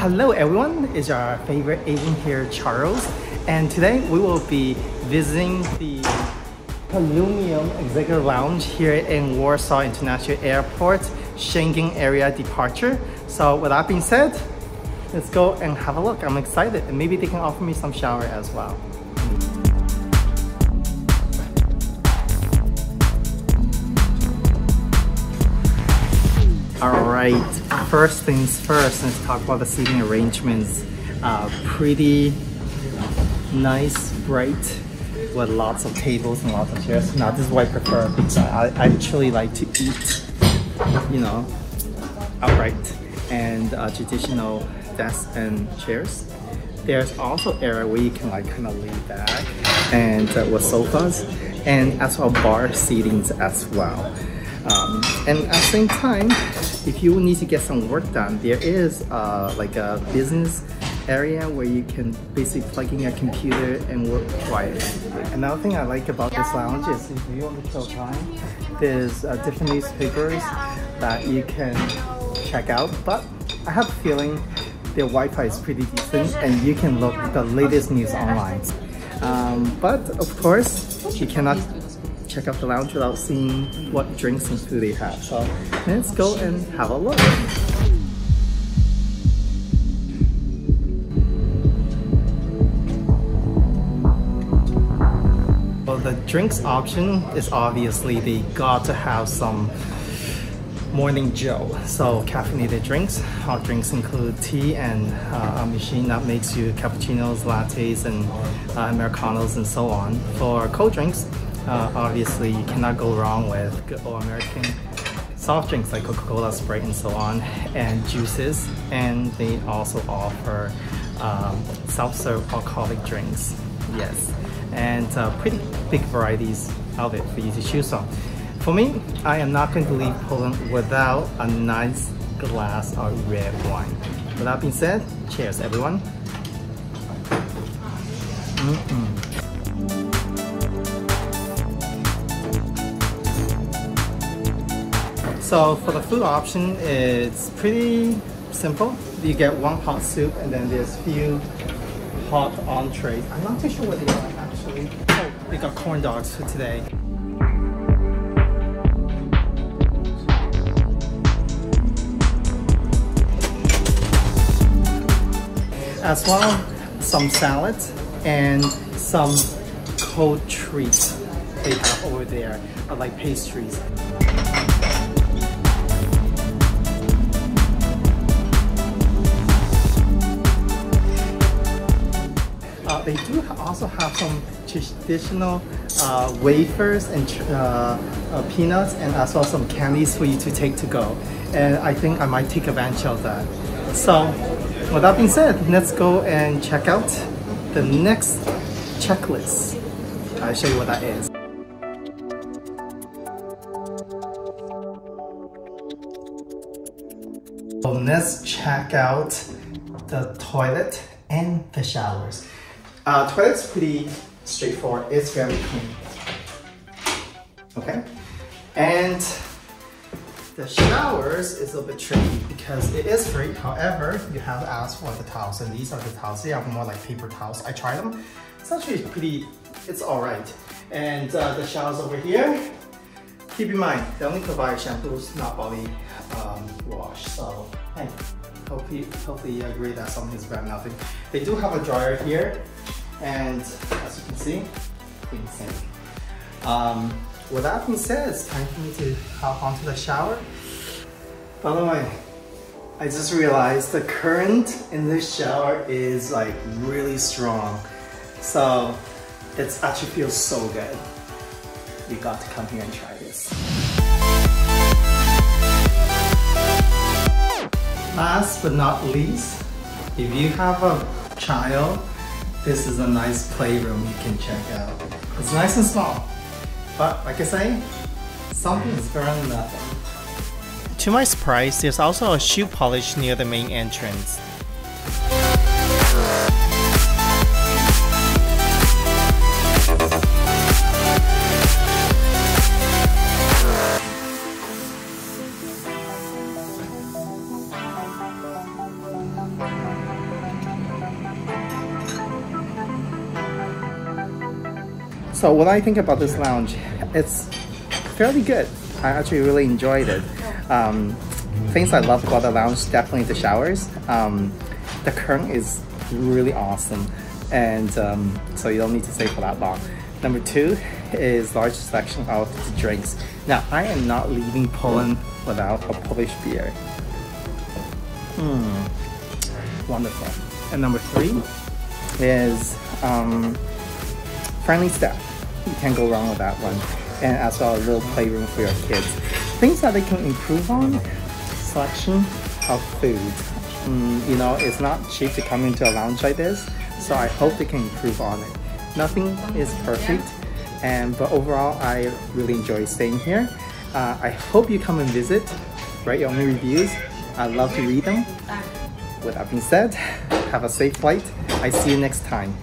Hello everyone, it's our favorite agent here, Charles. And today we will be visiting the Preludium Executive Lounge here in Warsaw International Airport, Schengen area departure. So with that being said, let's go and have a look. I'm excited and maybe they can offer me some shower as well. All right, first things first, let's talk about the seating arrangements. Uh, pretty nice, bright, with lots of tables and lots of chairs. Now this is what I prefer because I, I actually like to eat, you know, upright and uh, traditional desks and chairs. There's also area where you can like kind of lay back and uh, with sofas and as well bar seatings as well. Um, and at the same time, if you need to get some work done, there is uh, like a business area where you can basically plug in your computer and work quiet. Another thing I like about this lounge is if you want to kill time, there's uh, different newspapers that you can check out, but I have a feeling their Wi-Fi is pretty decent and you can look the latest news online. Um, but of course, you cannot check out the lounge without seeing what drinks and food they have. So let's go and have a look. Well, the drinks option is obviously they got to have some morning joe. So caffeinated drinks. Hot drinks include tea and uh, a machine that makes you cappuccinos, lattes, and uh, americanos and so on. For cold drinks, uh, obviously you cannot go wrong with good old American soft drinks like Coca-Cola, Sprite, and so on, and juices. And they also offer um, self-serve alcoholic drinks. Yes, and uh, pretty big varieties of it for you to choose from. For me, I am not going to leave Poland without a nice glass of red wine. With that being said, cheers everyone. Mm -mm. So for the food option, it's pretty simple. You get one hot soup and then there's few hot entrees. I'm not too sure what they are actually. Oh, they got corn dogs for today. As well, some salads and some cold treats they have over there, like pastries. Also have some traditional uh, wafers and uh, uh, peanuts and as well some candies for you to take to go. And I think I might take advantage of that. So with that being said, let's go and check out the next checklist. I'll show you what that is. So let's check out the toilet and the showers. Uh, toilet's pretty straightforward. It's very clean. Okay, and the showers is a bit tricky because it is free. However, you have to ask for the towels, and these are the towels. They are more like paper towels. I tried them. It's actually pretty. It's all right. And uh, the showers over here. Keep in mind, they only provide shampoos, not body um, wash. So, hey, hopefully, hopefully you agree that something is than nothing. They do have a dryer here, and as you can see, sink. Um, with that being said, it's time for me to hop onto the shower. By the way, I just realized the current in this shower is like really strong. So it actually feels so good. You got to come here and try this. Last but not least, if you have a child, this is a nice playroom you can check out. It's nice and small, but like I say, something is better than nothing. To my surprise, there's also a shoe polish near the main entrance. So what I think about this lounge, it's fairly good. I actually really enjoyed it. Um, things I love about the lounge, definitely the showers. Um, the current is really awesome and um, so you don't need to stay for that long. Number two is large selection of drinks. Now I am not leaving Poland without a Polish beer. Hmm, wonderful. And number three is um, friendly staff. You can't go wrong with that one. And as well, a little playroom for your kids. Things that they can improve on, selection of food. Mm, you know, it's not cheap to come into a lounge like this, so I hope they can improve on it. Nothing is perfect, and but overall, I really enjoy staying here. Uh, I hope you come and visit, write your own reviews. I love to read them. With that being said, have a safe flight. I see you next time.